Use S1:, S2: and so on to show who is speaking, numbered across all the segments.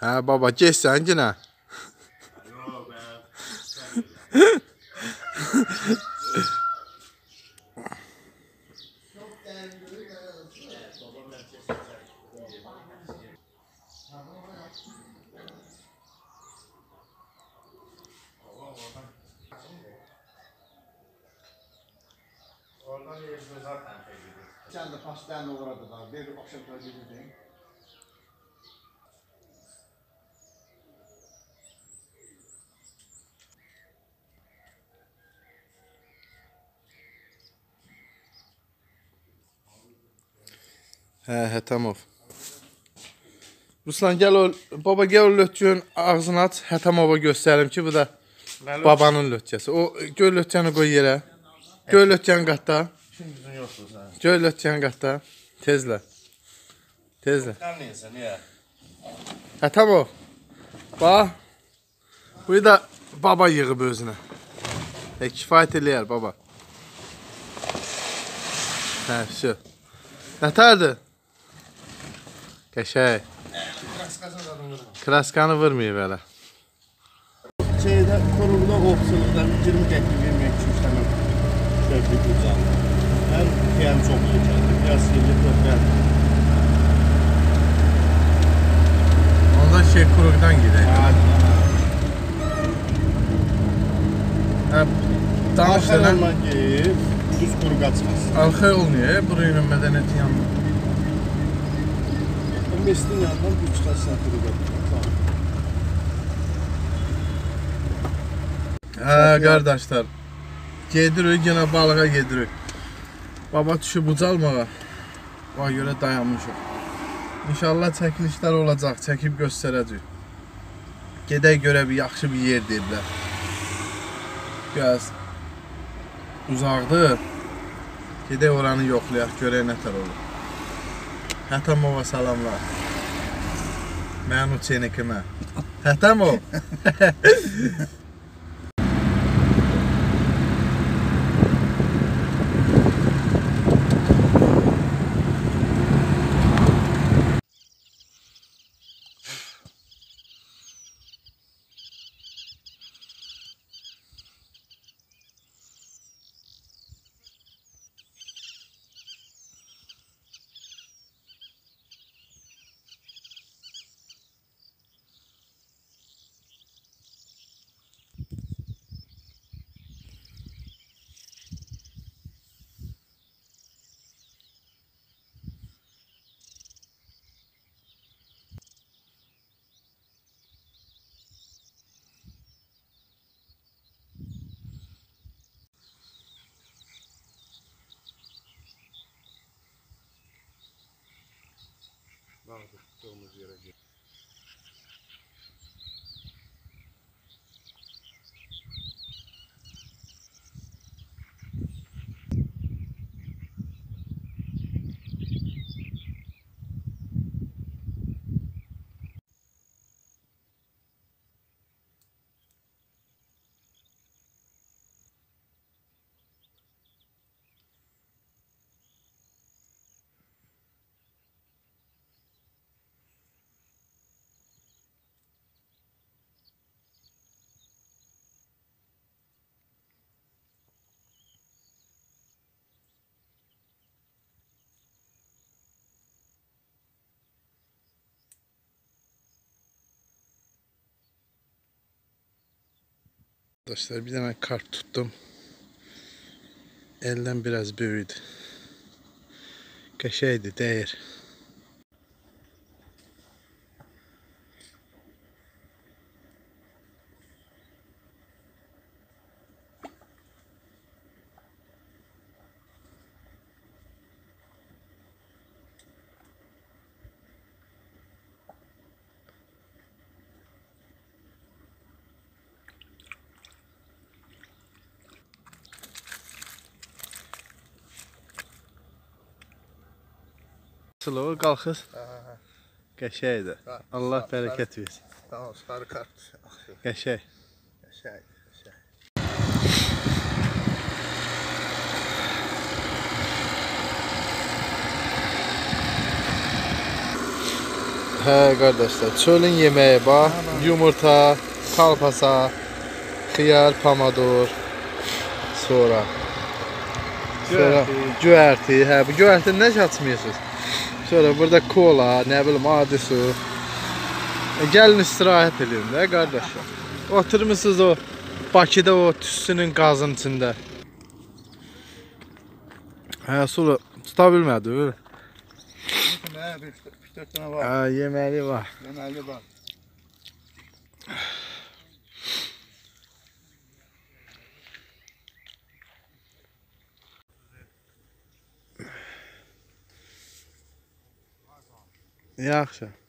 S1: Ha baba geç sən yenə.
S2: Sen de pastaneye uğradılar. Bir akşam teyze dedin.
S1: Hə, Hətamov. Ruslan gəl o baba gəl o lötçünün ağzını aç, Hətamova göstərim ki, bu da babanın lötçəsi. O göy lötçəni qoy yerə. Göy lötçəni qatda.
S3: Gücün yoxdur sən.
S1: Göy lötçəni qatda. Tezlə. Tezlə.
S3: Neyəsən, niyə?
S1: Hətamov. Bax. Bu da baba yığıb özünə. E, kifayət eləyər baba. Hə, şu. Nətərdir?
S3: Qəşəy.
S1: Kraskanı vurmayıb hələ.
S3: Şeydə korulda qopsunuzdan 20 qəpik vermək üçün işləməm. Köprü ucaq. Həm PM çox yekəldi, biraz yerli köprən.
S1: Onda şey kurukdan gidelim. Ha, tam
S3: işte lan. Düz kuru kaçmaz.
S1: Arka yol niye? Buranın medeniyeti.
S3: 15-nin yanından bir çıxar sətir edə
S1: Hə, qardaşlar. Gedirik, yenə balığa gedirik. Baba düşüb ucalmağa. Ona görə dayanmışıq. İnşallah çəkilişlər olacaq, çəkib göstərəcək. Gedək görə bir yaxşı bir yer deyiblər. Biraz uzaqdır. Gedək oranı yoxlayaq, görək nətər olur. Hətamova salamlar. Mənim Там в
S3: цьому дві раді.
S1: Arkadaşlar bir tane kart tuttum. Elden biraz büyüdü. Qəşəydi, dəyir. O qalxız? Qəşəydi. Allah bərəkət versin.
S3: Tamam, sarı kart.
S1: Qəşəng.
S3: Şey, şey.
S1: Hə qardaşlar, çölün yeməyi bax, yumurta, kalpasa, xiyar, pomidor, sonra sonra göyərti, hə bu göyərtini nə açmıyorsunuz? Sonra burada kola, nə bilim adi su. E, Gəlin istirahət edin də qardaşlar. Oturmusunuz o Bakıda o tüstünün qazın içində. Hə, sonra tuta bilmədi. öyle.
S3: Nə, bir 4 dənə var.
S1: Hə, yeməli var.
S3: Deməli var. Ja,
S2: gezegd.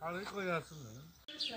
S2: 他那个也是嫩。是，